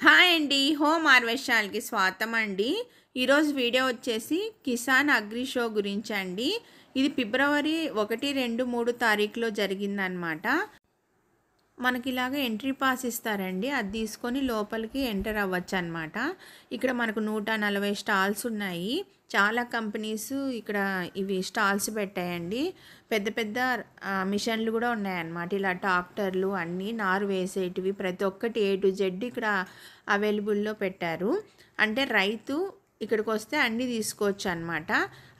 Hi అండి home హార్వెస్టాల్కి స్వాగతం అండి ఈరోజు వీడియో వచ్చేసి కిసాన్ అగ్రి షో గురించి అండి. ఇది ఫిబ్రవరి ఒకటి రెండు మూడు తారీఖులో జరిగిందనమాట. మనకి ఇలాగ ఎంట్రీ పాస్ ఇస్తారండి. అది తీసుకొని లోపలికి ఎంటర్ అవ్వచ్చు అనమాట ఇక్కడ మనకు నూట నలభై స్టాల్స్ ఉన్నాయి. చాలా కంపెనీస్ ఇక్కడ ఇవి స్టాల్స్ పెట్టాయండి. పెద్ద పెద్ద మిషన్లు కూడా ఉన్నాయన్నమాట. ఇలా ట్రాక్టర్లు అన్నీ నారు వేసేటివి ప్రతి ఒక్కటి ఏ టు జెడ్ ఇక్కడ అవైలబుల్లో పెట్టారు. అంటే రైతు ఇక్కడికి వస్తే అన్నీ తీసుకోవచ్చు అనమాట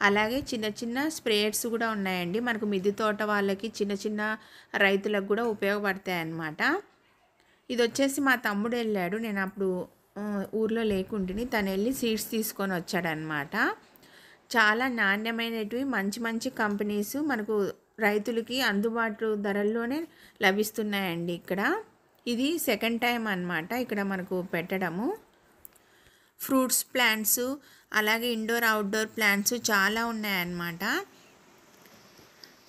అలాగే చిన్న చిన్న స్ప్రేయర్స్ కూడా ఉన్నాయండి. మనకు మిద్దె తోట వాళ్ళకి చిన్న చిన్న రైతులకు కూడా ఉపయోగపడతాయి అన్నమాట ఇది వచ్చేసి మా తమ్ముడు వెళ్ళాడు. నేను అప్పుడు ఊర్లో లేకుంటుని తను వెళ్ళి సీడ్స్ తీసుకొని వచ్చాడనమాట చాలా నాణ్యమైనటివి మంచి మంచి కంపెనీస్ మనకు రైతులకి అందుబాటు ధరల్లోనే లభిస్తున్నాయండి ఇక్కడ. ఇది సెకండ్ టైం అన్నమాట ఇక్కడ మనకు పెట్టడము. ఫ్రూట్స్ ప్లాంట్స్ అలాగే ఇండోర్ అవుట్డోర్ ప్లాంట్స్ చాలా ఉన్నాయన్నమాట.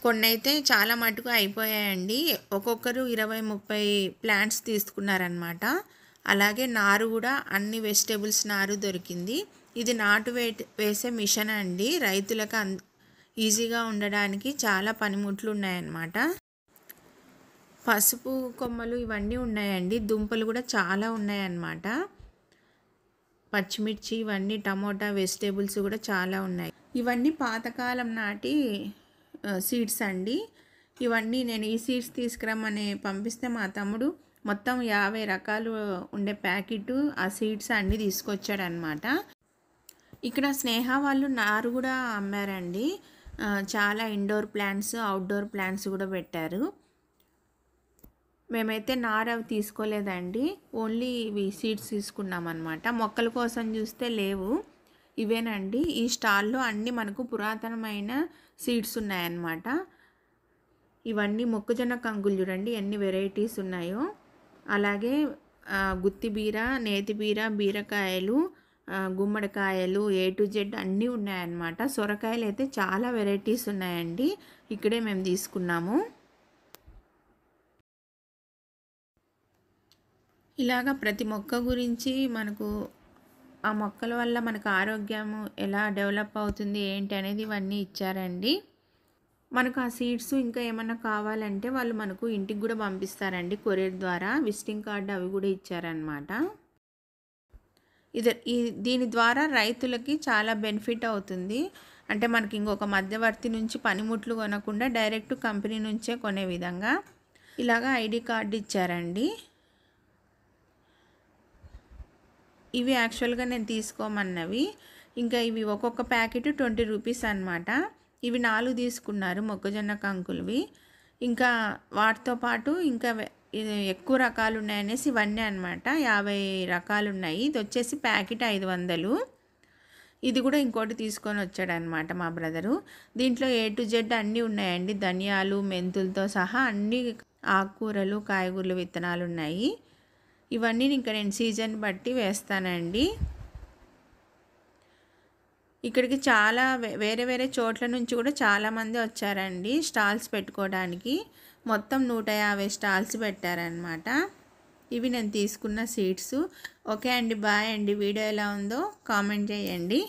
కొన్ని అయితే చాలా మటుకు అయిపోయాయండి. ఒక్కొక్కరు ఇరవై ముప్పై ప్లాంట్స్ తీసుకున్నారనమాట అలాగే నారు కూడా అన్ని వెజిటేబుల్స్ నారు దొరికింది. ఇది నాటు వే వేసే మిషన్ అండి. రైతులకు అన్ ఈజీగా ఉండడానికి చాలా పనిముట్లు ఉన్నాయన్నమాట. పసుపు కొమ్మలు ఇవన్నీ ఉన్నాయండి. దుంపలు కూడా చాలా ఉన్నాయన్నమాట. పచ్చిమిర్చి ఇవన్నీ టమోటా వెజిటేబుల్స్ కూడా చాలా ఉన్నాయి. ఇవన్నీ పాతకాలం నాటి సీడ్స్ అండి. ఇవన్నీ నేను ఈ సీడ్స్ తీసుకురమ్మని పంపిస్తే మా తమ్ముడు మొత్తం యాభై రకాలు ఉండే ప్యాకెట్ ఆ సీడ్స్ అన్నీ తీసుకొచ్చాడనమాట ఇక్కడ స్నేహ వాళ్ళు నారు కూడా అమ్మారండి. చాలా ఇండోర్ ప్లాంట్స్ అవుట్డోర్ ప్లాంట్స్ కూడా పెట్టారు. మేమైతే నార అవి తీసుకోలేదండి. ఓన్లీ ఇవి సీడ్స్ తీసుకున్నాం అనమాట మొక్కల కోసం చూస్తే లేవు. ఇవేనండి. ఈ స్టాల్లో అన్నీ మనకు పురాతనమైన సీడ్స్ ఉన్నాయన్నమాట. ఇవన్నీ మొక్కజొన్న కంకులు చూడండి ఎన్ని వెరైటీస్ ఉన్నాయో. అలాగే గుత్తి బీర నేతి బీర బీరకాయలు గుమ్మడికాయలు ఏ టు జెడ్ అన్నీ ఉన్నాయన్నమాట. సొరకాయలు అయితే చాలా వెరైటీస్ ఉన్నాయండి. ఇక్కడే మేము తీసుకున్నాము. ఇలాగ ప్రతి మొక్క గురించి మనకు ఆ మొక్కల వల్ల మనకు ఆరోగ్యం ఎలా డెవలప్ అవుతుంది ఏంటి అనేది ఇవన్నీ ఇచ్చారండి. మనకు ఆ సీడ్స్ ఇంకా ఏమన్నా కావాలంటే వాళ్ళు మనకు ఇంటికి కూడా పంపిస్తారండి కొరియర్ ద్వారా. విజిటింగ్ కార్డు అవి కూడా ఇచ్చారనమాట ఇది దీని ద్వారా రైతులకి చాలా బెనిఫిట్ అవుతుంది. అంటే మనకి ఇంకొక మధ్యవర్తి నుంచి పనిముట్లు కొనకుండా డైరెక్ట్ కంపెనీ నుంచే కొనే విధంగా ఇలాగా ఐడి కార్డు ఇచ్చారండి. ఇవి యాక్చువల్గా నేను తీసుకోమన్నవి. ఇంకా ఇవి ఒక్కొక్క ప్యాకెట్ ట్వంటీ రూపీస్ అనమాట ఇవి నాలుగు తీసుకున్నారు మొక్కజొన్న కంకులవి. ఇంకా వాటితో పాటు ఇంకా ఎక్కువ రకాలు ఉన్నాయనేసి ఇవన్నీ అనమాట యాభై రకాలు ఉన్నాయి ఇది వచ్చేసి ప్యాకెట్ ఐదు వందలు. ఇది కూడా ఇంకోటి తీసుకొని వచ్చాడనమాట మా బ్రదరు. దీంట్లో ఏ టు జెడ్ అన్నీ ఉన్నాయండి. ధనియాలు మెంతులతో సహా అన్ని ఆకుకూరలు కాయగూరలు విత్తనాలు ఉన్నాయి ఇవన్నీ ఇంకా నేను సీజన్ బట్టి వేస్తానండి. ఇక్కడికి చాలా వేరే వేరే చోట్ల నుంచి కూడా చాలామంది వచ్చారండి స్టాల్స్ పెట్టుకోవడానికి. మొత్తం నూట యాభై స్టాల్స్ పెట్టారనమాట ఇవి నేను తీసుకున్న సీట్స్. ఓకే అండి బాయ్ అండి. వీడియో ఎలా ఉందో కామెంట్ చేయండి.